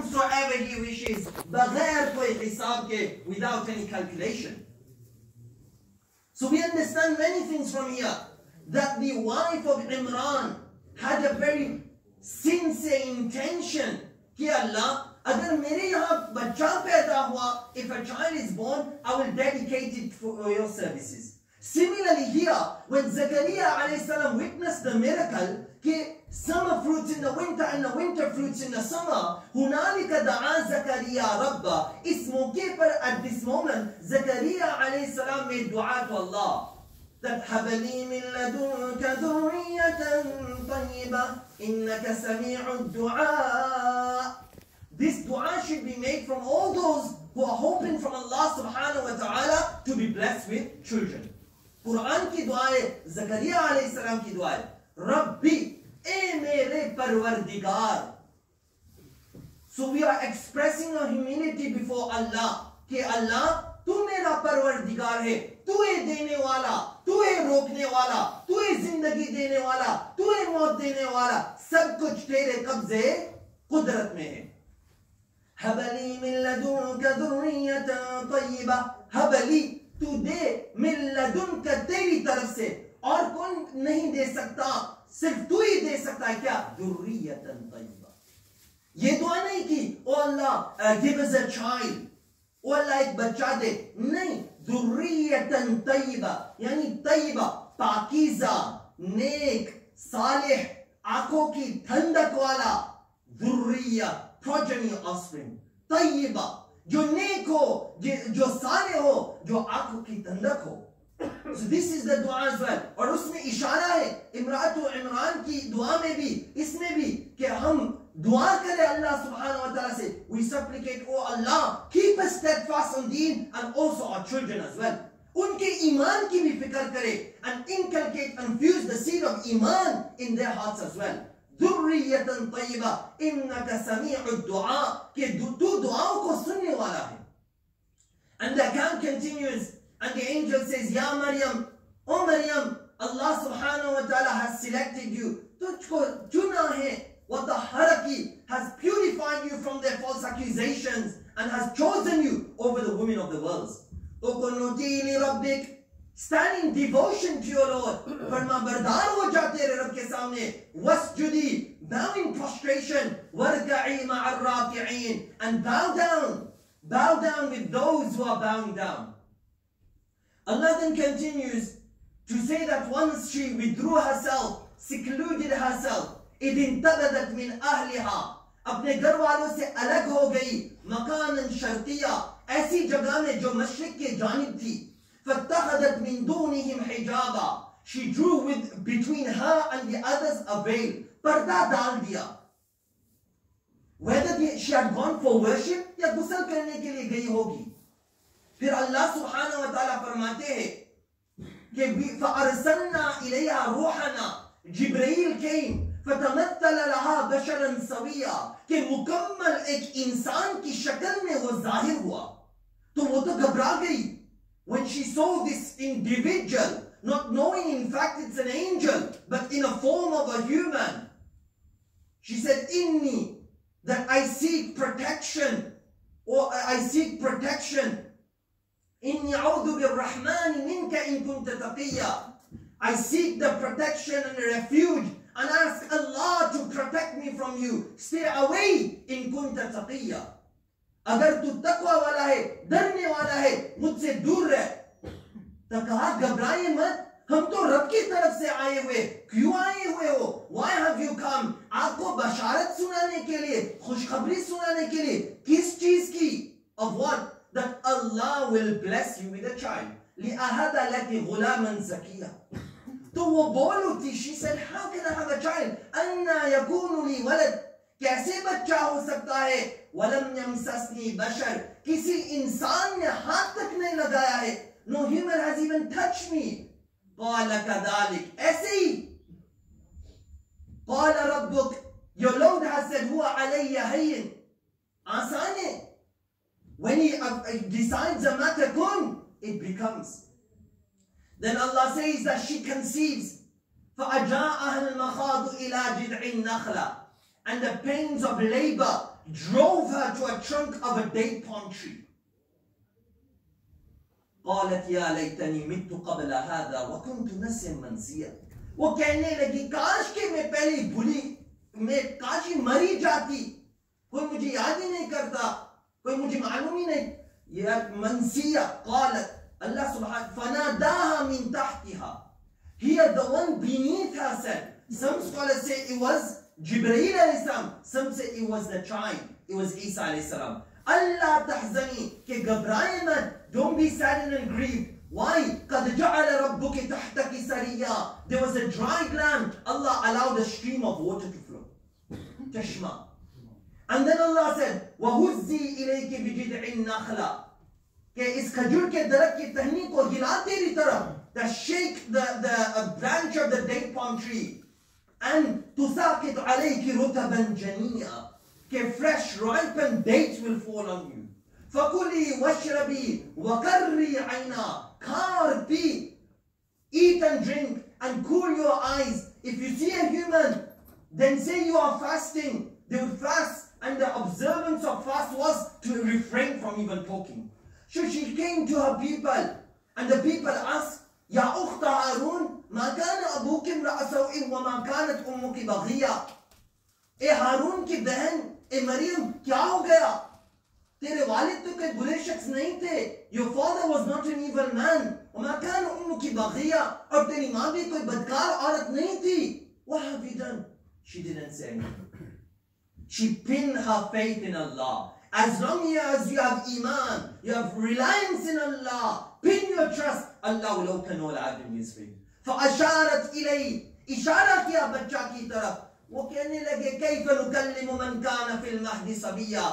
whatsoever he wishes بغير कोई हिसाब के without any calculation so we understand many things from here that the wife of Imran had a very sincere intention कि अल्लाह अगर मेरे यहाँ बच्चा पैदा हुआ if a child is born I will dedicate it for your services similarly here when Zakaria alayhi salam witnessed the miracle कि summer fruits in the winter and the winter fruits in the summer. هنالك دعا زكريا ربه. اسمه keeper at this moment? زكريا عليه السلام made دعاء to Allah. that لي من لدنك ذرية طيبة. إنك سميع الدعاء. This dua should be made from all those who are hoping from Allah subhanahu wa ta'ala to be blessed with children. Quran ki dua hai, Zakaria alayhi salam ki dua hai, Rabbi परवरदिगार। We are expressing our humility before Allah कि अल्लाह, तू मेरा परवरदिगार है। तू है देने वाला, तू है रोकने वाला, तू है ज़िंदगी देने वाला, तू है मौत देने वाला। सब कुछ तेरे कब्जे कुदरत में है। हबली तय्यबा। हबली, तू दे मिन लदुनक तेरी तरफ़ से। और कौन नहीं दे सकता सिर्फ़ तू ही दे सकता है क्या? दुर्रियतन तय्यबा। ये दुआ नहीं की, ओ अल्लाह गिव अस अ चाइल्ड ओ अल्लाह, एक बच्चा दे। नहीं, दुर्रियतन तय्यबा, यानी तय्यबा, पाकीजा, नेक, सालिह, आँखों की ठंडक वाला, दुर्रिया, progeny offspring, तय्यबा, जो नेक हो, जो साले हो, जो आँखों की ठंडक हो। So this is the dua as well. और उसमें इशारा है इमरात इमरान की दुआ में भी इसमें भी कि हम दुआ करें अल्लाह सुब्हानहू व तआला से we supplicate oh Allah keep us steadfast on deen and also our children as well उनके ईमान की भी फिक्र करें and inculcate and fuse the seed of iman in their hearts as well ذرية طيبة إنك سميع الدعاء कि तू दुआओं को सुनने वाला है and the account continues And the angel says, Ya Maryam, O Maryam, Allah subhanahu wa ta'ala has selected you. Tujhko What the taharaki has purified you from their false accusations and has chosen you over the women of the world. Stand in devotion to your Lord. Farma bardar ho ja re rab ke saamne. Wasjudi. Bow in prostration. Warka'i ma'ar raki'in. And bow down. Bow down with those who are bowing down. Allah then continues to say that once she withdrew herself, secluded herself, إذ انتبذت من أهلها अपने घर वालों से अलग हो गई मकान शर्तिया ऐसी जगह में जो मशरक के जानिब थी فاتخذت من دونهم حجابا she drew with between her and the others a veil पर्दा डाल दिया whether the, she had gone for worship या गुसल करने के लिए गई होगी फिर अल्लाह सुब्हानहू व तआला फरमाते हैं कि فأرسلنا إليها روحنا जिब्राइल came فتمثل لها بشرا سويا कि मुकम्मल एक इंसान की शक्ल में वो जाहिर हुआ तो वो तो घबरा गई when she saw this individual not knowing in fact it's an angel but in a form of a human she said inni that I seek protection or I seek protection I seek the protection and refuge and ask Allah to protect me from you. Stay away in kunta taqiyya. अगर तू तकवा वाला है डरने वाला है मुझसे दूर रह तो कहा घबराइए मत हम तो रब की तरफ़ से आए हुए क्यों आए हुए हो वाई हैव यू कम आपको बशारत सुनाने के लिए खुशखबरी सुनाने के लिए किस चीज़ की that Allah will bless you with a child لأهد لك غلاما زكيا तो वो बोल उठी she said how can I have a child अन्ना यकून ली वलद कैसे बच्चा हो सकता है वलम यमससनी बशर किसी इंसान ने हाथ तक नहीं लगाया है no human has even touched me قال كذلك ऐसे ही قال ربك your Lord has said هو علي هين आसान है when he uh, decides a matter kun it becomes then Allah says that she conceives فأجاءها المخاض إلى جذع النخلة and the pains of labor drove her to a trunk of a date palm tree. قالت يا ليتني مت قبل هذا وكنت نسيا منسيا वो कहने लगी काश के मैं पहले भूली मैं काश ही मरी जाती कोई मुझे याद ही नहीं करता طيب وجماعة المؤمنين يا منسية قالت الله سبحانه فناداها من تحتها هي the one beneath her said some scholars say it was Jibreel alayhi salam some say it was the child it was Isa alayhi salam Allah تحزني ke gabrayeman don't be saddened and grieved why قد جعل ربك تحتك سريا there was a dry ground Allah allowed a stream of water to flow Tashma. And then Allah said, وَهُزِّي إِلَيْكِ بِجِدْعِ النَّخْلَى کہ اس کھجور کے درخت کی ٹہنی کو ہلا تیری طرف the shake the the a branch of the date palm tree and تُسَاقِدْ عليك رُتَبًا جنيا کہ fresh ripened dates will fall on you فكلي وَشْرَبِي وقري عينا كار بي eat and drink and cool your eyes if you see a human then say you are fasting they will fast and the observance of fast was to refrain from even talking. So she came to her people, and the people asked, Ya أخت Harun, ma kana أبوك امرأ سوء وما كانت أمك بغية اے ہارون کی بہن اے مریم کیا ہو گیا تیرے والد تو کوئی برے شخص nahi تھے your father was not an evil man. وما كان أمك بغية اور تیری ماں بھی koi بدکار عورت nahi thi. what have you done she didn't say anything. she pinned her faith in Allah as long as you have iman you have reliance in Allah pin your trust Allah will open all avenues for you فأشارت إليه إشارة किया बच्चा की तरफ वो कहने लगे कैफ नुकल्लिमु मन कान fill Mahdi सबिया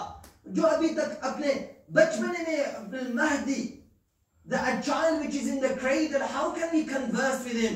जो अभी तक अपने बचपने में Mahdi the a child which is in the cradle how can we converse with him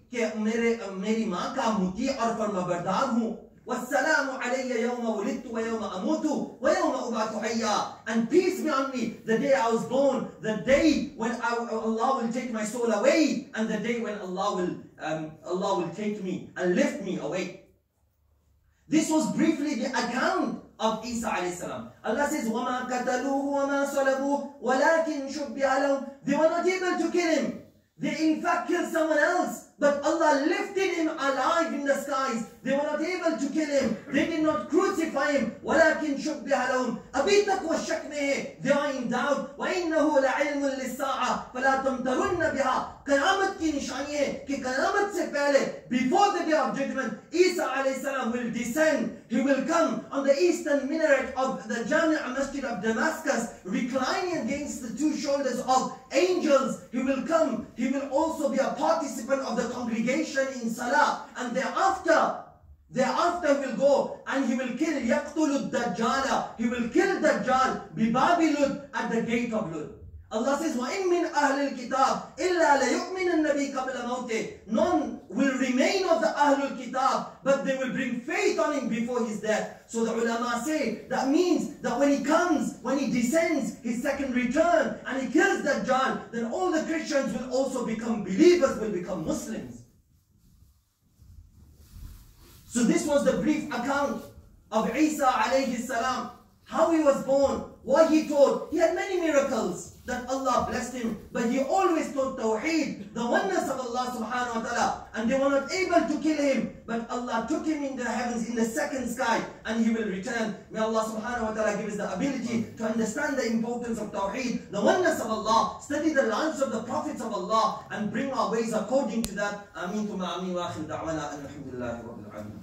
कि मेरे मेरी माँ का मुती और फरमाबरदार हूँ والسلام علي يوم ولدت ويوم أموت ويوم أبعث حيا and peace be on me the day I was born the day when I, Allah will take my soul away and the day when Allah will um, Allah will take me and lift me away this was briefly the account of Isa alayhi salam. Allah says, وَمَا قَتَلُوهُ وَمَا صَلَبُوهُ وَلَكِنْ شُبِّهَ لَهُمْ They were not able to kill him. They in fact killed someone else. But Allah lifted him alive in the skies. They were not able to kill him. They did not crucify him. ولكن شبه لهم. अभी तक वो शक में है. They are in doubt. وإنه لعلم للساعة فلا تمترن بها. कयामत की निशानी है कि कयामत से पहले before the day of judgment Isa alayhi salam will descend he will come on the eastern minaret of the Jami' Masjid of Damascus reclining against the two shoulders of angels he will come he will also be a participant of the congregation in Salah and thereafter Thereafter he will go and he will kill يقتل الدجال. He will kill Dajjal بباب Lud at the gate of Lud. Allah says, وَإِن مِّنْ أَهْلِ الْكِتَابِ إِلَّا لَيُؤْمِنَ النَّبِي قَبْلَ مَوْتِهِ None will remain of the Ahlul Kitab, but they will bring faith on him before his death. So the ulama say, that means that when he comes, when he descends, his second return, and he kills Dajjal, then all the Christians will also become believers, will become Muslims. So this was the brief account of Isa alayhi salam, how he was born, what he taught. He had many miracles that Allah blessed him, but he always taught Tawheed, the oneness of Allah subhanahu wa ta'ala. And they were not able to kill him, but Allah took him in the heavens, in the second sky, and he will return. May Allah subhanahu wa ta'ala give us the ability to understand the importance of Tawheed, the oneness of Allah, study the lives of the prophets of Allah, and bring our ways according to that. Ameen tuma ameen wa akhir da'wana alhamdulillahi rabbil alamin.